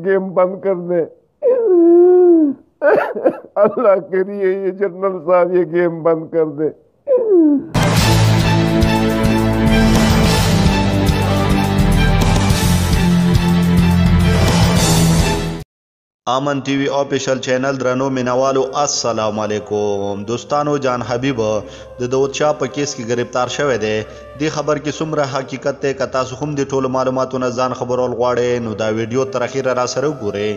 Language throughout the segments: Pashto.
گیم بند کر دیں اللہ کریے یہ جنرل صاحب یہ گیم بند کر دیں امن ټي وي افیشل چینل درنو مینوالو السلام علیکم دوستانو جان حبیب د دوت شاه په کیس کې گرفتار شوی دی دې خبر کې څومره حقیقت دی که تاسو هم دې ټولو معلوماتو نه ځان خبرول غواړئ نو دا ویډیو تر اخیره راسره وګورئ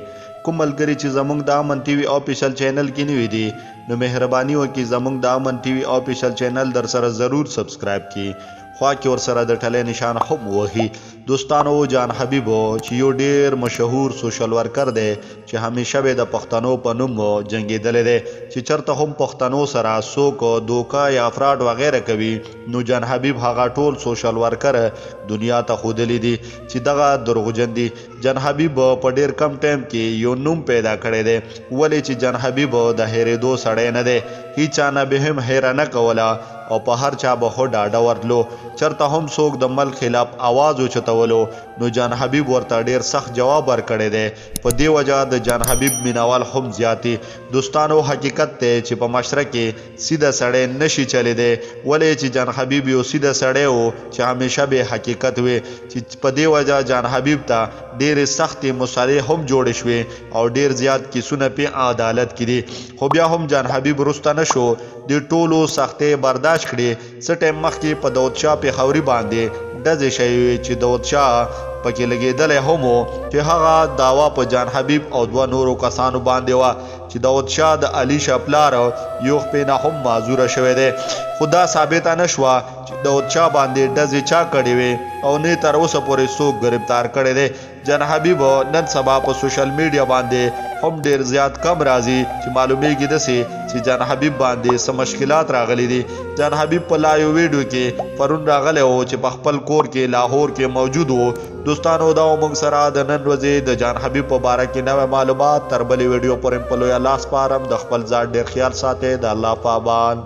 کوم ملګري چې زمونږ د امن ټي وي آفیشل چینل کې نوي دي نو مهرباني وکړي زمونږ د امن ټي وي آفیشل چینل درسره ضرور سبسکرایب کړي خوا کې ورسره د ټلۍ نشان هم ووهي دوستانو جان حبیب چې یو ډیر مشهور سوشل ورکر دی چې همیشه به د پښتنو په نوم جنګیدلی دی چې چرته هم پښتنو سره څوک دوکه یا فراډ وغیره کوي نو جان حبیب هغه ټول سوشل ورکر دنیا ته ښودلي دي چې دغه دروغجن دي جان حبیب په ډیر کم ټایم کې یو نوم پیدا کړی دی ولې چې جان حبیب د هیریدو سړی نه دی. هیچا نه به هم هیره نه کوله او په هر چا به خو ډاډه ورتلو. چرته هم څوک د ملک خلاف اواز اوچتولو نو جان حبیب ورته ډیر سخت جواب ورکړی دی. په دې وجه د جان حبیب مینوال هم زیات دي. دوستانو حقیقت دی چې په معشره کې سیده سړی نه شي چلیدی ولې چې جان حبیب یو سیده سړی و چې همیشه به حقیقت وې چې په دې وجه جان حبیب ته ډیرې سختې مسالې هم جوړې شوې او ډیر زیات کیسونه پی عدالت کی دی خو بیا هم جان حبیب وروسته نه شو دی ټولو سختیو برداشت کړی څه ټایم مخکی په داود شاه پیښوری باندی ډزی شوی وی چی داود شاه پکی لګیدلی هم و چی هغه دعوا په جان حبیب او دوه نورو کسانو باندی وه چی داود شاه د علی شاه پلار یو خپی نه هم معذور شوی دی خو دا ثابته نه شوه چی داود شاه باندی ډزی چا کړی وی او نه یی تر اوسه پوری څوک ګرفتار کړی دی. جان حبیب نن سبا په سوشل میډیا باندی هم ډیر زیات کم راځی چی معلومیږی دسی چی جان حبیب باندی څه مشکلات راغلی دی جان حبیب په لایو ویډیو کی پرون راغلی وو چی په خپل کور کی لاهور کی موجود وو دوستانو دا وو موږ سره د نن ورځی د جان حبیب په باره کی نوی معلومات تر بلی ویډیو پورم په لوی الله سپارم د خپل ځان ډیر خیال ساتی د الله پابان.